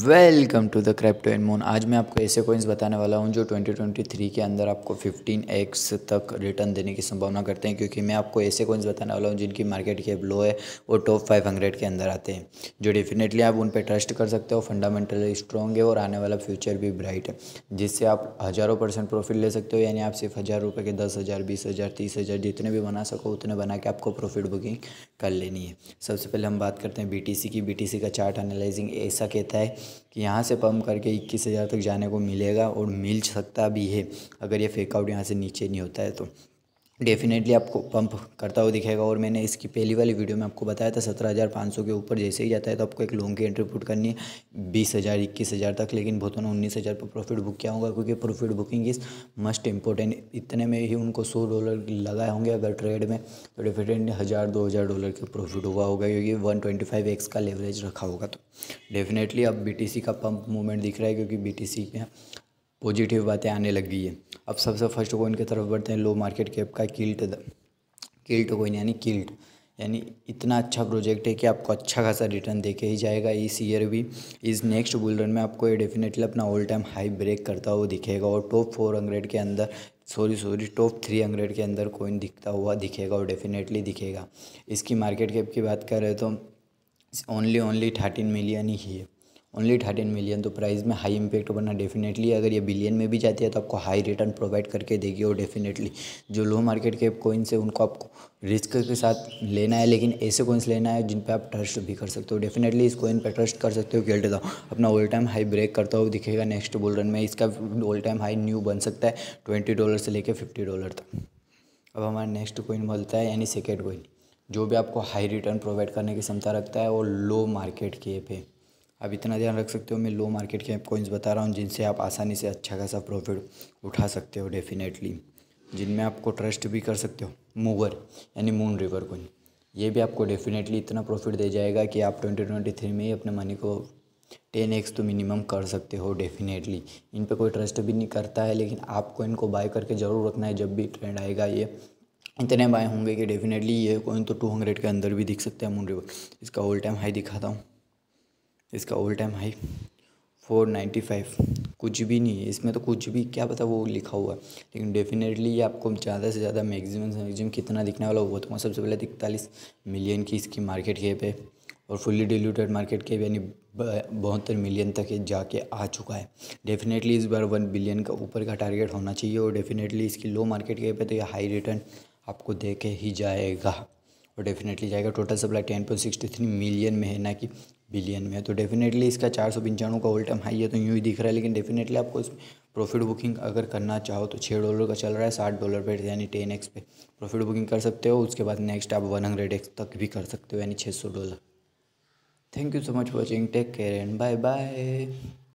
Welcome to the crypto and moon. आज मैं आपको ऐसे कॉइन्स बताने वाला हूँ जो 2023 के अंदर आपको 15 एक्स तक रिटर्न देने की संभावना करते हैं, क्योंकि मैं आपको ऐसे कॉइन्स बताने वाला हूँ जिनकी मार्केट कैप लो है वो टॉप 500 के अंदर आते हैं, जो डेफिनेटली आप उन पर ट्रस्ट कर सकते हो फंडामेंटली स्ट्रॉन्ग है और आने वाला फ्यूचर भी ब्राइट है, जिससे आप हज़ारों परसेंट प्रॉफिट ले सकते हो, यानी आप सिर्फ़ हज़ार रुपये के दस हज़ार, बीस हज़ार, तीस हज़ार जितने भी बना सको, उतने बना के आपको प्रॉफिट बुकिंग कर लेनी है। सबसे पहले हम बात करते हैं BTC की। BTC का चार्ट एनालाइजिंग ऐसा कहता है कि यहाँ से पम्प करके इक्कीस हज़ार तक जाने को मिलेगा और मिल सकता भी है। अगर ये फेकआउट यहाँ से नीचे नहीं होता है तो। डेफिनेटली आपको पंप करता हुआ दिखेगा और मैंने इसकी पहली वाली वीडियो में आपको बताया था, सत्रह हज़ार पाँच सौ के ऊपर जैसे ही जाता है तो आपको एक लोन की एंट्री पुट करनी है। बीस हज़ार, इक्कीस हज़ार तक, लेकिन बहुतों ने उन्नीस हज़ार पर प्रॉफिट बुक किया होगा, क्योंकि profit booking is must important इतने में ही उनको सौ डॉलर लगाए होंगे अगर ट्रेड में तो डेफिनेटली हज़ार, दो हज़ार डॉलर के प्रॉफिट हुआ होगा, क्योंकि वन ट्वेंटी फाइव एक्स का लेवरेज रखा होगा। तो डेफिनेटली अब बी टी सी का पंप मूवमेंट दिख रहा है, क्योंकि बी टी में पॉजिटिव बातें आने लग गई है। अब सबसे फ़र्स्ट कोइन की तरफ़ बढ़ते हैं लो मार्केट कैप का किल्ट किल्ट कोइन यानी किल्ट यानी इतना अच्छा प्रोजेक्ट है कि आपको अच्छा खासा रिटर्न दे के ही जाएगा। इस ईयर भी, इस नेक्स्ट बुल रन में आपको ये डेफिनेटली अपना ऑल टाइम हाई ब्रेक करता हुआ दिखेगा और टॉप फोर हंड्रेड के अंदर sorry sorry top three hundred के अंदर कोइन दिखता हुआ दिखेगा और डेफिनेटली दिखेगा। इसकी मार्केट कैप की बात करें तो ओनली ओनली थर्टीन मिलियन ही है। ओनली थर्टीन मिलियन तो प्राइस में हाई इम्पैक्ट बनना डेफिनेटली अगर ये बिलियन में भी जाती है तो आपको हाई रिटर्न प्रोवाइड करके देगी और डेफिनेटली जो लो मार्केट के कोइंस है, उनको आपको रिस्क के साथ लेना है, लेकिन ऐसे कोइंस लेना है, जिन पे आप ट्रस्ट भी कर सकते हो। डेफिनेटली इस कोइन पर ट्रस्ट कर सकते हो खेलते था अपना ऑल टाइम हाई ब्रेक करता हुआ दिखेगा नेक्स्ट बुल रन में। इसका ऑल टाइम हाई न्यू बन सकता है ट्वेंटी डॉलर से लेकर फिफ्टी डॉलर तक। अब हमारा नेक्स्ट कोइन बोलता है, यानी सेकेंड कोइन जो भी आपको हाई रिटर्न प्रोवाइड करने की क्षमता रखता है, वो लो मार्केट के पे अब इतना ध्यान रख सकते हो, मैं लो मार्केट के कॉइन्स बता रहा हूँ, जिनसे आप आसानी से अच्छा खासा प्रॉफिट उठा सकते हो डेफिनेटली जिनमें आपको ट्रस्ट भी कर सकते हो मूवर यानी मून रिवर कोइन ये भी आपको डेफिनेटली इतना प्रॉफिट दे जाएगा कि आप ट्वेंटी ट्वेंटी थ्री में ही अपने मनी को टेन एक्स तो मिनिमम कर सकते हो डेफिनेटली इन पे कोई ट्रस्ट भी नहीं करता है, लेकिन आपको इनको बाय करके ज़रूर रखना है, जब भी ट्रेंड आएगा ये। इतने बाय होंगे कि डेफिनेटली ये कोइन तो टू हंड्रेड के अंदर भी दिख सकता है मून रिवर इसका ऑल टाइम हाई दिखाता हूँ। इसका all time high four ninety five कुछ भी नहीं है, इसमें तो कुछ भी, क्या पता वो लिखा हुआ है। लेकिन डेफिनेटली ये आपको ज़्यादा से ज़्यादा मैक्सिमम से मैक्सिमम कितना दिखने वाला वो तो सबसे पहले इकतालीस मिलियन की इसकी मार्केट कैप है और फुल्ली डिल्यूटेड मार्केट कैप यानी बहत्तर मिलियन तक जाके आ चुका है। डेफिनेटली इस बार वन बिलियन का ऊपर का टारगेट होना चाहिए और डेफिनेटली इसकी लो मार्केट कैप है तो ये हाई रिटर्न आपको दे के ही जाएगा। और डेफिनेटली जाएगा। Total supply ten point sixty three million में है ना कि बिलियन में तो डेफिनेटली इसका चार सौ पंचानवे का ऑल टाइम हाई है तो यूँ ही दिख रहा है, लेकिन डेफिनेटली आपको इसमें प्रॉफिट बुकिंग अगर करना चाहो तो छः डॉलर का चल रहा है, साठ डॉलर पर यानी टेन एक्स पे प्रॉफिट बुकिंग कर सकते हो, उसके बाद नेक्स्ट आप वन हंड्रेड एक्स तक भी कर सकते हो, यानी छः सौ dollar thank you so much watching take care and bye bye